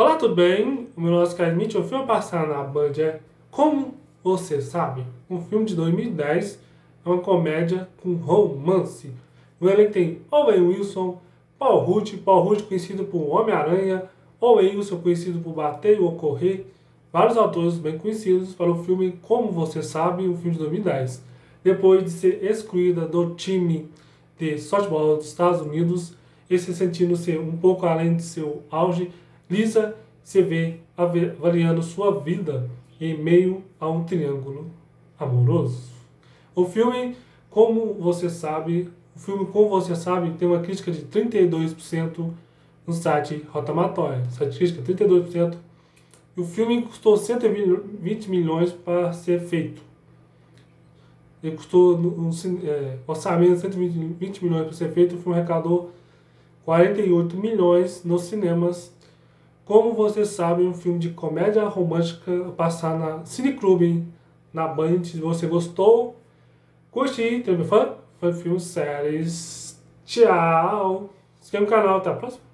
Olá, tudo bem? O meu nome é Oscar Smith. O filme a passar na Band é Como Você Sabe? Um filme de 2010. É uma comédia com romance. No elenco tem Owen Wilson, Paul Rudd, Paul Rudd conhecido por Homem-Aranha, Owen Wilson conhecido por Bater ou Correr, vários autores bem conhecidos para o filme Como Você Sabe, um filme de 2010. Depois de ser excluída do time de softball dos Estados Unidos e se sentindo ser um pouco além de seu auge, Lisa se vê avaliando sua vida em meio a um triângulo amoroso. O filme, como você sabe, o filme, como você sabe, tem uma crítica de 32% no site Rotamatória. Essa crítica 32%. E o filme custou 120 milhões para ser feito. Ele custou um, é, orçamento de 120 milhões para ser feito. O filme arrecadou 48 milhões nos cinemas como vocês sabem, um filme de comédia romântica passar na Cine Club, na Band. Se você gostou, curti, teve fã, foi filme séries. Tchau! Se inscreva no canal, até a próxima.